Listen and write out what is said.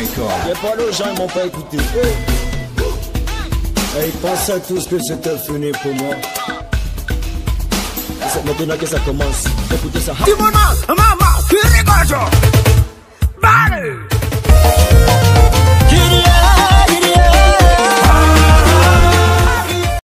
record. J'ai parlé aux gens, ils m'ont pas écouté. Eh, hey. Hey, pensez à tout ce que c'était fini pour moi. Maintenant que ça commence, écoutez ça. Timona, mama,